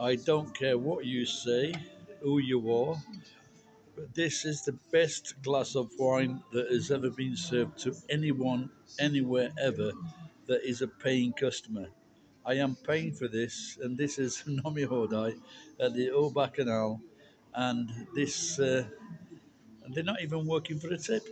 I don't care what you say, who you are, but this is the best glass of wine that has ever been served to anyone, anywhere, ever, that is a paying customer. I am paying for this, and this is Nomi Hodai at the Old Bacchanal, and this, uh, and they're not even working for a tip.